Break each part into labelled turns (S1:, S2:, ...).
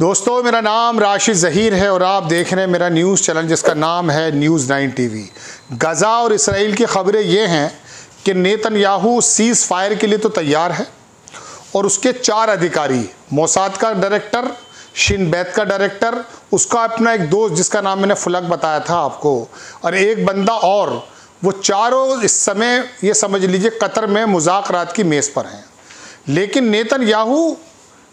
S1: दोस्तों, मेरा नाम राशिद ज़हीर है और आप देख रहे हैं मेरा न्यूज़ चैनल, जिसका नाम है न्यूज़ नाइन टीवी। गज़ा और इसराइल की खबरें ये हैं कि नेतन याहू सीज़ फायर के लिए तो तैयार है और उसके चार अधिकारी, मोसाद का डायरेक्टर शिन बैत का डायरेक्टर उसका अपना एक दोस्त जिसका नाम मैंने फुलक बताया था आपको, और एक बंदा और, वो चारों इस समय, ये समझ लीजिए, कतर में मुजाकरात की मेज़ पर हैं। लेकिन नेतन याहू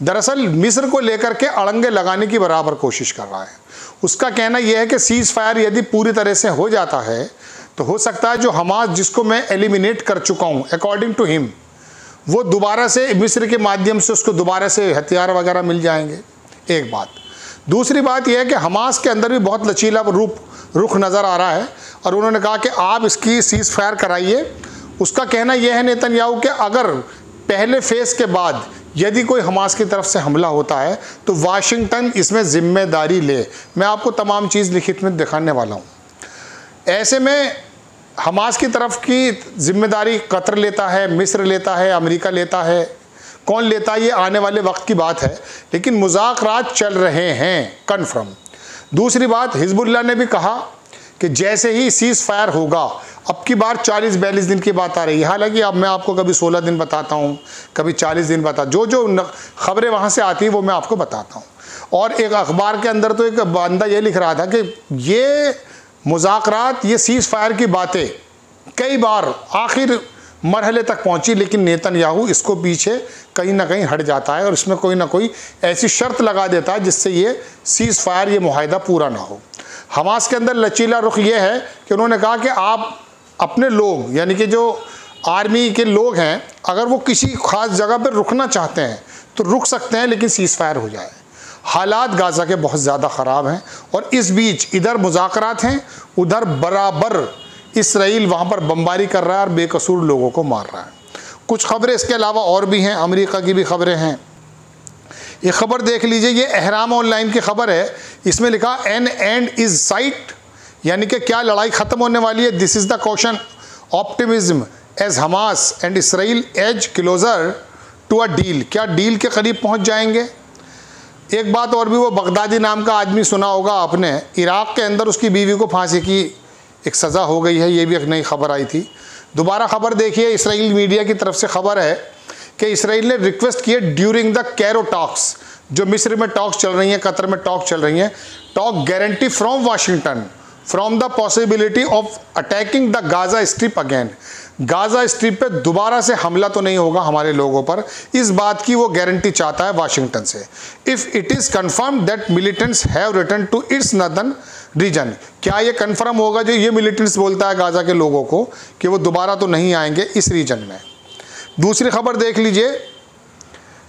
S1: दरअसल मिस्र को लेकर के अड़ंगे लगाने की बराबर कोशिश कर रहा है। उसका कहना यह है कि सीज़ फायर यदि पूरी तरह से हो जाता है तो हो सकता है जो हमास जिसको मैं एलिमिनेट कर चुका हूँ अकॉर्डिंग टू हिम वो दोबारा से मिस्र के माध्यम से उसको दोबारा से हथियार वगैरह मिल जाएँगे। एक बात। दूसरी बात यह है कि हमास के अंदर भी बहुत लचीला रूप, रुख नज़र आ रहा है, और उन्होंने कहा कि आप इसकी सीज़ फायर कराइए। उसका कहना यह है नेतन कि अगर पहले फ़ेज़ के बाद यदि कोई हमास की तरफ़ से हमला होता है तो वाशिंगटन इसमें ज़िम्मेदारी ले। मैं आपको तमाम चीज़ लिखित में दिखाने वाला हूँ। ऐसे में हमास की तरफ़ की ज़िम्मेदारी कतर लेता है, मिस्र लेता है, अमेरिका लेता है। कौन लेता है, ये आने वाले वक्त की बात है, लेकिन मुजाकरात चल रहे हैं कन्फर्म दूसरी बात हिजबुल्ला ने भी कहा कि जैसे ही सीज़ फायर होगा अब की बार 40 बयालीस दिन की बात आ रही है। हालाँकि अब मैं आपको कभी 16 दिन बताता हूँ, कभी 40 दिन बता जो जो खबरें वहाँ से आती हैं, वो मैं आपको बताता हूँ। और एक अखबार के अंदर तो एक बंदा ये लिख रहा था कि ये मुजाकरात, ये सीज़ फायर की बातें कई बार आखिर मरहले तक पहुँची, लेकिन नेतन याहू इसको पीछे कहीं ना कहीं हट जाता है और इसमें कोई ना कोई ऐसी शर्त लगा देता है जिससे ये सीज़ फायर ये माहिदा पूरा ना हो। हमास के अंदर लचीला रुख ये है कि उन्होंने कहा कि आप अपने लोग, यानी कि जो आर्मी के लोग हैं, अगर वो किसी ख़ास जगह पर रुकना चाहते हैं तो रुक सकते हैं, लेकिन सीज़ फायर हो जाए। हालात गाज़ा के बहुत ज़्यादा ख़राब हैं और इस बीच इधर मुजाकरात हैं, उधर बराबर इसराइल वहाँ पर बमबारी कर रहा है और बेकसूर लोगों को मार रहा है। कुछ खबरें इसके अलावा और भी हैं, अमेरिका की भी खबरें हैं। ये खबर देख लीजिए, ये अहराम ऑनलाइन की खबर है। इसमें लिखा एन एंड इज़ साइट यानी कि क्या लड़ाई ख़त्म होने वाली है? This is the question optimism as Hamas and Israel as closer to a deal क्या डील के करीब पहुँच जाएँगे? एक बात और भी, वो बगदादी नाम का आदमी सुना होगा आपने। इराक़ के अंदर उसकी बीवी को फांसी की एक सज़ा हो गई है, ये भी एक नई खबर आई थी। दोबारा खबर देखिए, इसराइल मीडिया की तरफ़ से खबर है कि इसराइल ने रिक्वेस्ट किए ड्यूरिंग द कैरो टॉक्स जो मिस्र में टॉक्स चल रही हैं, कतर में टॉक चल रही हैं। Talk guarantee from Washington from the possibility of attacking the Gaza strip again Gaza strip पे दोबारा से हमला तो नहीं होगा हमारे लोगों पर। इस बात की वो गारंटी चाहता है वाशिंगटन से। If it is confirm that militants have return to its northern region क्या ये कन्फर्म होगा जो ये मिलिटेंट्स बोलता है गाजा के लोगों को कि वो दोबारा तो नहीं आएँगे इस रीजन में? दूसरी खबर देख लीजिए।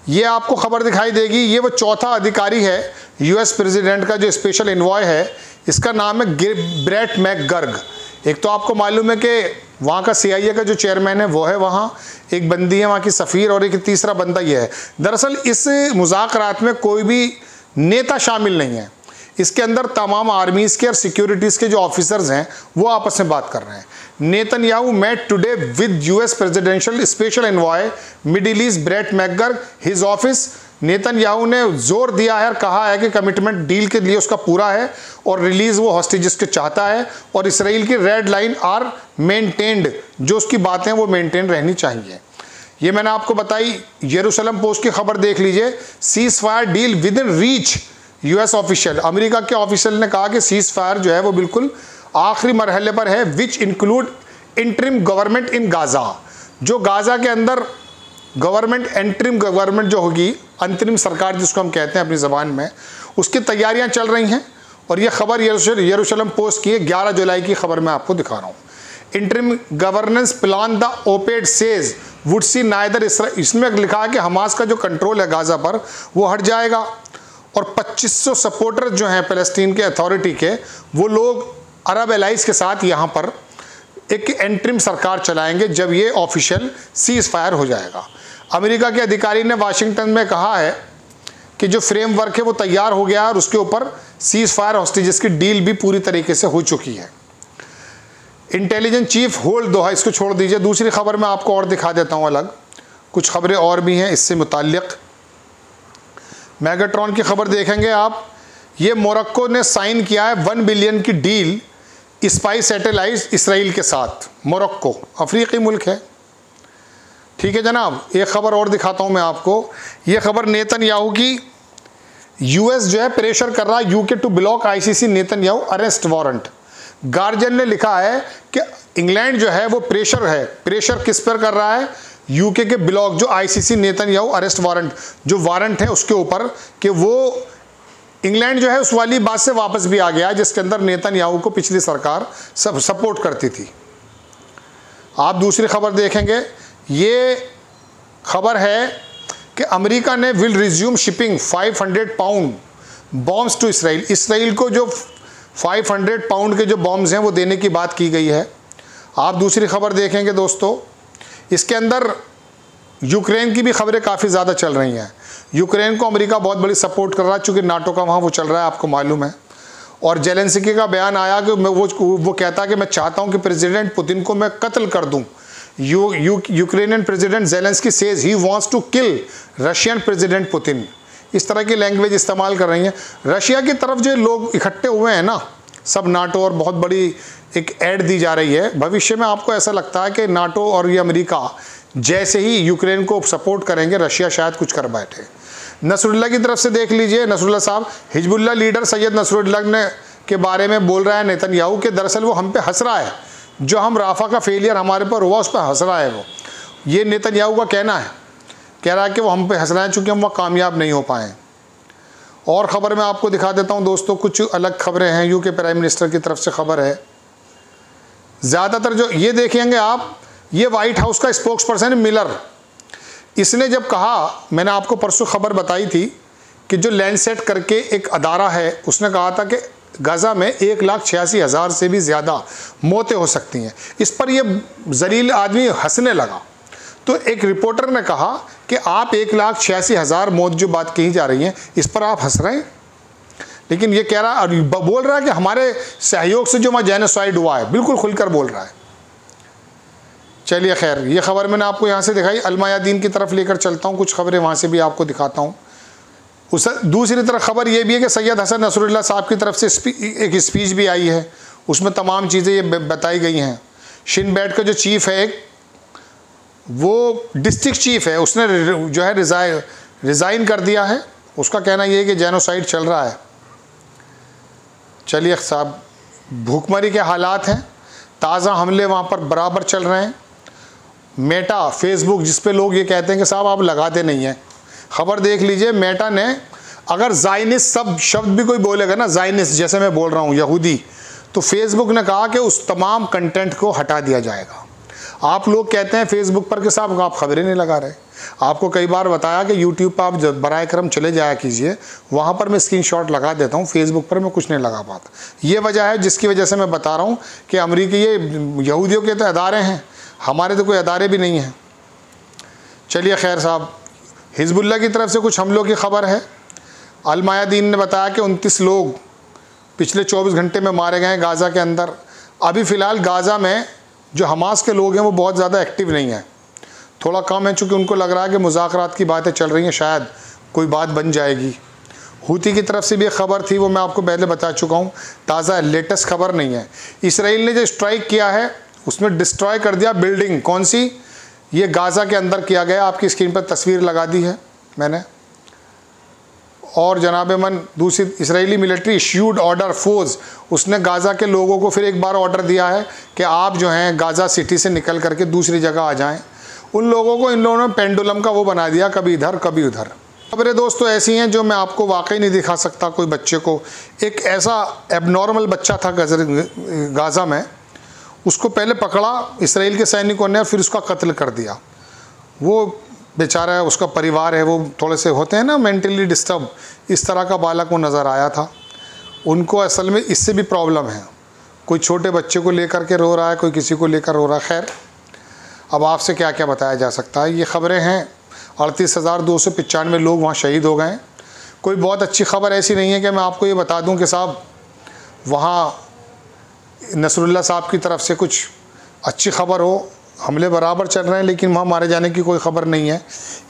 S1: ये आपको खबर दिखाई देगी, ये वो चौथा अधिकारी है यूएस प्रेसिडेंट का जो स्पेशल इन्वॉय है इसका नाम है ब्रेट मैकगर्ग। एक तो आपको मालूम है कि वहाँ का सीआईए का जो चेयरमैन है, वो है वहाँ। एक बंदी है वहाँ की सफ़ीर और एक तीसरा बंदा ये है। दरअसल इस मुजाकरात में कोई भी नेता शामिल नहीं है। इसके अंदर तमाम आर्मीज़ के और सिक्योरिटीज़ के जो ऑफिसर्स हैं, वो आपस में बात कर रहे हैं। Netanyahu met today with US presidential special envoy, Middle East Brett McGurk his office Netanyahu ने ज़ोर दिया है और कहा है कि कमिटमेंट डील के लिए उसका पूरा है और रिलीज़ वो हॉस्टेजेस के चाहता है और इसराइल की रेड लाइन आर मेंटेन्ड जो उसकी बातें वो मेंटेन रहनी चाहिए। ये मैंने आपको बताई, येरूशलम पोस्ट की खबर देख लीजिए। Ceasefire deal within reach US official America के ऑफिशियल ने कहा कि सीज फायर जो है वो बिल्कुल आखिरी मरहले पर है which include interim government in Gaza जो गाज़ा के अंदर गवर्नमेंट, एंट्रिम गवर्नमेंट जो होगी, अंतरिम सरकार जिसको हम कहते हैं अपनी ज़बान में, उसकी तैयारियाँ चल रही हैं और ये खबर यरूशलम पोस्ट की है, ग्यारह जुलाई की खबर मैं आपको दिखा रहा हूँ। Interim governance plan the op-ed says would see neither इसमें लिखा है कि हमास का जो कंट्रोल है गाज़ा पर, वो हट जाएगा। और 2500 सपोर्टर जो हैं फ़लस्तीन के अथॉरिटी के, वो लोग अरब एलाइज के साथ यहाँ पर एक एंट्रिम सरकार चलाएँगे जब ये ऑफिशियल सीज़ फायर हो जाएगा। अमेरिका के अधिकारी ने वाशिंगटन में कहा है कि जो फ्रेमवर्क है वो तैयार हो गया है और उसके ऊपर सीज़ फायर हॉस्टेजेस की डील भी पूरी तरीके से हो चुकी है। इंटेलिजेंस चीफ होल्ड दोहा इसको छोड़ दीजिए। दूसरी खबर मैं आपको और दिखा देता हूँ अलग। कुछ खबरें और भी हैं, इससे मुतक़ मैगाट्रॉन की खबर देखेंगे आप। ये मोरक्को ने साइन किया है वन बिलियन की डील स्पाई सैटेलाइट इसराइल के साथ, मोरक्को, अफ्रीकी मुल्क है। ठीक है जनाब, एक खबर और दिखाता हूँ मैं आपको। ये खबर नेतन याहू की यूएस जो है प्रेशर कर रहा है UK to block ICC Netanyahu arrest warrant. Guardian ने लिखा है कि इंग्लैंड जो है वो प्रेशर है। प्रेशर किस पर कर रहा है? यूके के ब्लॉक जो ICC Netanyahu arrest warrant, जो वारंट है उसके ऊपर कि वो इंग्लैंड जो है, उस वाली बात से वापस भी आ गया जिसके अंदर नेतन याहू को पिछली सरकार सब सपोर्ट करती थी। आप दूसरी खबर देखेंगे। ये खबर है कि अमेरिका ने will resume shipping 500 pound bombs to Israel. Israel को जो 500 पाउंड के जो बॉम्ब्स हैं, वो देने की बात की गई है। आप दूसरी खबर देखेंगे दोस्तों। इसके अंदर यूक्रेन की भी खबरें काफ़ी ज़्यादा चल रही हैं। यूक्रेन को अमेरिका बहुत बड़ी सपोर्ट कर रहा है, चूँकि नाटो का वहाँ वो चल रहा है, आपको मालूम है। और जेलेंसिकी का बयान आया कि मैं वो वो कहता कि मैं चाहता हूँ कि प्रेसिडेंट पुतिन को मैं कत्ल कर दूँ। You you, Ukrainian president Zelensky says he wants to kill Russian president Putin इस तरह की लैंग्वेज इस्तेमाल कर रही हैं। रशिया की तरफ़ जो लोग इकट्ठे हुए हैं ना, सब नाटो और बहुत बड़ी एक ऐड दी जा रही है। भविष्य में आपको ऐसा लगता है कि नाटो और ये अमेरिका जैसे ही यूक्रेन को सपोर्ट करेंगे, रशिया शायद कुछ कर बैठे। नसरुल्ला की तरफ़ से देख लीजिए, नसरुल्ला साहब, हिजबुल्ला लीडर सैयद नसरुल्ला ने के बारे में बोल रहा है नेतन याहू कि, दरअसल वो हम पे हंस रहा है। जो हम राफा का फेलियर हमारे पर हुआ, उस पर हंस रहा है वो। ये नेतन याहू का कहना है। कह रहा है कि वो हम पे हंस रहा है, चूँकि हम वह कामयाब नहीं हो पाए। और ख़बर मैं आपको दिखा देता हूँ दोस्तों, कुछ अलग खबरें हैं। यू के प्राइम मिनिस्टर की तरफ़ से खबर है। ज़्यादातर जो ये देखेंगे आप ये वाइट हाउस का स्पोक्स पर्सन है मिलर इसने जब कहा, मैंने आपको परसों खबर बताई थी कि जो लैंड सेट करके एक अदारा है, उसने कहा था कि गाज़ा में एक लाख छियासी हज़ार से भी ज़्यादा मौतें हो सकती हैं। इस पर ये जलील आदमी हंसने लगा। तो एक रिपोर्टर ने कहा कि आप एक लाख छियासी हज़ार मौत जो बात कही जा रही है, इस पर आप हंस रहे हैं? लेकिन ये कह रहा बोल रहा है कि हमारे सहयोग से जो वहाँ जेनोसाइड हुआ है, बिल्कुल खुलकर बोल रहा है। चलिए खैर, ये खबर मैंने आपको यहाँ से दिखाई। अलमायादीन की तरफ़ लेकर चलता हूँ, कुछ खबरें वहाँ से भी आपको दिखाता हूँ। उस दूसरी तरफ़ खबर ये भी है कि सैयद हसन नसरुल्ला साहब की तरफ़ से एक स्पीच भी आई है। उसमें तमाम चीज़ें ये बताई गई हैं। शिन बैट का जो चीफ़ है एक वो डिस्ट्रिक्ट चीफ़ है। उसने जो है रिजाइ रिज़ाइन कर दिया है। उसका कहना ये है कि जेनोसाइड चल रहा है। चलिए साहब, भूखमरी के हालात हैं। ताज़ा हमले वहाँ पर बराबर चल रहे हैं। मेटा फेसबुक जिस पे लोग ये कहते हैं कि साहब आप लगाते नहीं हैं। खबर देख लीजिए, मेटा ने अगर जाइनिस सब शब्द भी कोई बोलेगा ना जाइनिस जैसे मैं बोल रहा हूँ, यहूदी तो फेसबुक ने कहा कि उस तमाम कंटेंट को हटा दिया जाएगा। आप लोग कहते हैं फेसबुक पर कि साहब आप खबरें नहीं लगा रहे। आपको कई बार बताया कि यूट्यूब पर आप बर क्रम चले जाया कीजिए, वहाँ पर मैं स्क्रीन लगा देता हूँ फेसबुक पर मैं कुछ नहीं लगा पाता। ये वजह है जिसकी वजह से मैं बता रहा हूँ कि अमरीकी ये यहूदियों के तो अदारे हैं हमारे तो कोई अदारे भी नहीं हैं। चलिए खैर साहब हिजबुल्ला की तरफ़ से कुछ हमलों की खबर है। अलमायादीन ने बताया कि उनतीस लोग पिछले 24 घंटे में मारे गए हैं गाज़ा के अंदर। अभी फ़िलहाल गाज़ा में जो हमास के लोग हैं, वो बहुत ज़्यादा एक्टिव नहीं है। थोड़ा कम है, चूँकि उनको लग रहा है कि मुजाकरात की बातें चल रही हैं, शायद कोई बात बन जाएगी। हूती की तरफ़ से भी एक खबर थी, वो मैं आपको पहले बता चुका हूँ। ताज़ा लेटेस्ट खबर नहीं है। इसराइल ने जो स्ट्राइक किया है उसमें डिस्ट्रॉय कर दिया बिल्डिंग कौन सी? ये गाज़ा के अंदर किया गया। आपकी स्क्रीन पर तस्वीर लगा दी है मैंने। और जनाब मन, दूसरी Israeli military issued order force उसने गाज़ा के लोगों को फिर एक बार ऑर्डर दिया है कि आप जो हैं गाज़ा सिटी से निकल करके दूसरी जगह आ जाएँ। उन लोगों को इन लोगों ने पेंडुलम का वो बना दिया, कभी इधर, कभी उधर। खबरें दोस्तों, ऐसी हैं जो मैं आपको वाकई नहीं दिखा सकता कोई बच्चे को। एक ऐसा एबनॉर्मल बच्चा था गाज़ा में उसको पहले पकड़ा इसराइल के सैनिकों ने और फिर उसका कत्ल कर दिया। वो बेचारा है, उसका परिवार है, वो थोड़े से होते हैं ना मेंटली डिस्टर्ब इस तरह का बालक वो नज़र आया था। उनको असल में इससे भी प्रॉब्लम है। कोई छोटे बच्चे को लेकर के रो रहा है, कोई किसी को लेकर रो रहा है। खैर, अब आपसे क्या क्या बताया जा सकता है? ये ख़बरें हैं। अड़तीस हज़ार दो सौ पचानवे लोग वहाँ शहीद हो गए कोई बहुत अच्छी खबर ऐसी नहीं है कि मैं आपको ये बता दूँ कि साहब, वहाँ नसरुल्ला साहब की तरफ़ से कुछ अच्छी खबर हो। हमले बराबर चल रहे हैं, लेकिन वहाँ मारे जाने की कोई ख़बर नहीं है।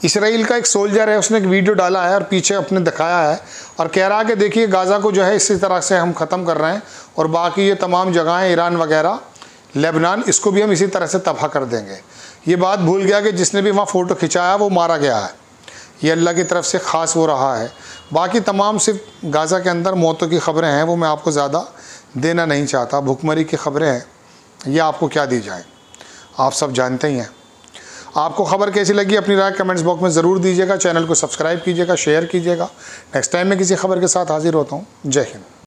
S1: इसराइल का एक सोल्जर है, उसने एक वीडियो डाला है और पीछे अपने दिखाया है। और कह रहा है कि देखिए, गाज़ा को जो है इसी तरह से हम ख़त्म कर रहे हैं और बाकी ये तमाम जगहें, ईरान वगैरह, लेबनान, इसको भी हम इसी तरह से तबाह कर देंगे। ये बात भूल गया कि जिसने भी वहाँ फ़ोटो खिंचाया, वो मारा गया है। ये अल्लाह की तरफ़ से ख़ास हो रहा है। बाकी तमाम सिर्फ़ गाज़ा के अंदर मौतों की ख़बरें हैं, वो मैं आपको ज़्यादा देना नहीं चाहता, भुखमरी की ख़बरें हैं, ये आपको क्या दी जाए? आप सब जानते ही हैं। आपको खबर कैसी लगी अपनी राय कमेंट्स बॉक्स में ज़रूर दीजिएगा, चैनल को सब्सक्राइब कीजिएगा, शेयर कीजिएगा। नेक्स्ट टाइम मैं किसी खबर के साथ हाजिर होता हूँ। जय हिंद।